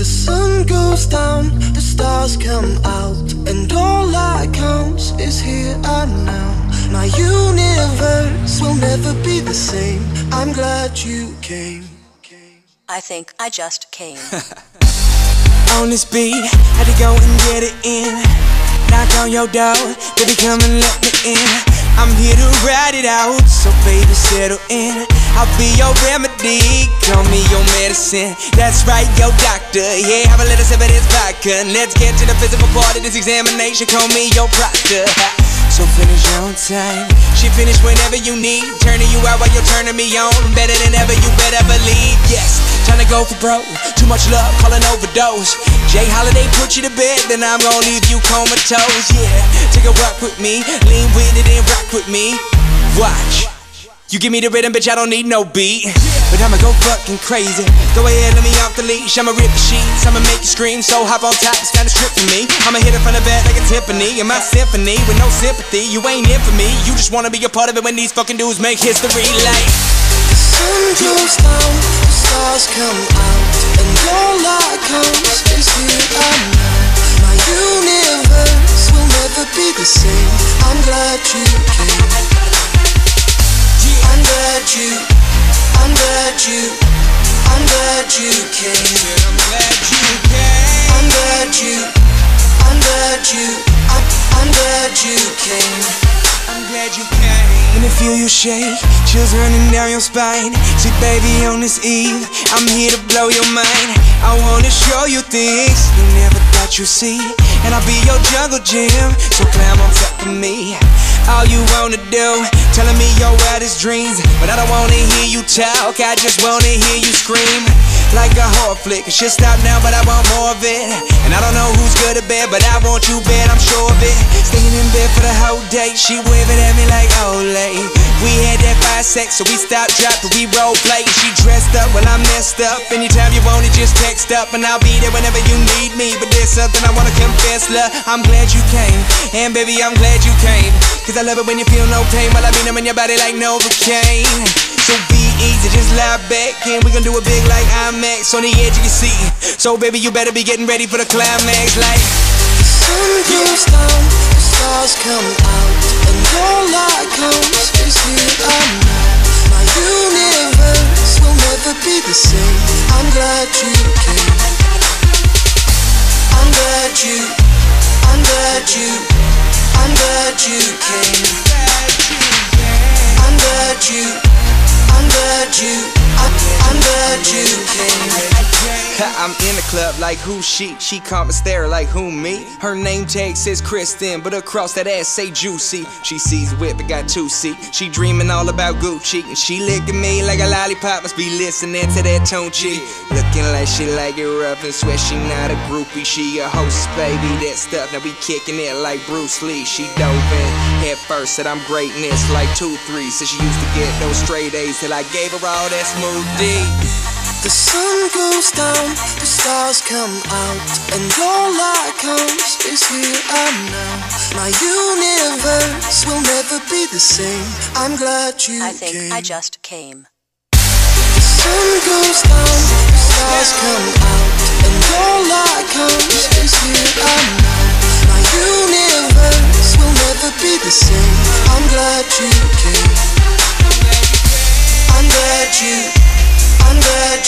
The sun goes down, the stars come out, and all that counts is here and now. My universe will never be the same. I'm glad you came. I think I just came. on this beat, had to go and get it in. Knock on your door, baby, come and let me in. I'm here to ride it out, so baby, settle in. I'll be your remedy, call me your medicine. That's right, your doctor. Yeah, have a little sip of this vodka. Let's get to the physical part of this examination. Call me your proctor. So finish on time. She finish whenever you need. Turning you out while you're turning me on. Better than ever, you better believe. Yes, trying to go for broke. Too much love, calling overdose. Jay Holiday put you to bed, then I'm gonna leave you comatose. Yeah, take a walk with me, lean with it and rock with me. Watch. You give me the rhythm, bitch, I don't need no beat. But I'ma go fucking crazy. Go ahead, let me off the leash. I'ma rip the sheets, I'ma make you scream. So hop on top, it's kinda strip for me. I'ma hit it from the back like a Tiffany. In my symphony, with no sympathy. You ain't in for me. You just wanna be a part of it when these fucking dudes make history like. The sun goes down, the stars come out, and all that counts is here and now. My universe will never be the same. I'm glad you came. I'm glad you, I'm glad you, I'm glad you came. I'm glad you came. I'm glad you, I'm glad you, I'm, I'm glad you came. Glad you came. I feel you shake, chills running down your spine. See, baby, on this eve, I'm here to blow your mind. I wanna show you things you never thought you'd see. And I'll be your jungle gym, so climb on top of me. All you wanna do, telling me your wildest dreams. But I don't wanna hear you talk, I just wanna hear you scream. Like a horror flick, it should stop now, but I want more of it. And I don't know who's good at bed, but I want you bad, I'm sure of it. Staying in bed for the whole day, she waving at me like oh, Olay. Fire sex, so we stopped, dropped, we role play. And she dressed up, well, I'm messed up. Anytime you want it, just text up, and I'll be there whenever you need me. But there's something I wanna confess, love. I'm glad you came, and baby, I'm glad you came. Cause I love it when you feel no pain while I them in your body like Novocaine. So be easy, just lie back and we gon' do it big like IMAX on the edge of your seat. So baby, you better be getting ready for the climax like. The sun goes down, the stars come out, and all that counts you, I'm glad you came. I'm glad you, I'm you, I'm, I'm glad you came. I'm in the club like who she? She come and stare like who me? Her name tag says Kristen, but across that ass say Juicy. She sees whip, it got two seat. She dreaming all about Gucci, and she licking me like a lollipop. Must be listening to that tone Tunechi. Looking like she like it rough and sweat. She not a groupie, she a host, baby. That stuff, now we kicking it like Bruce Lee. She dove in head first, said I'm greatness like two three. Said she used to get those straight A's till I gave her all that smooth D. The sun goes down, the stars come out, and all that counts is here and now. My universe will never be the same. I'm glad you I think came. I just came. The sun goes down, the stars come out, and all that counts is here and now. My universe will never be the same. I'm glad you came.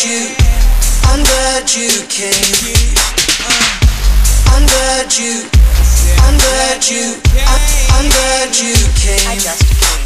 You, I'm glad you came. Uh, I'm glad you, I'm glad you, I'm, glad you I came. just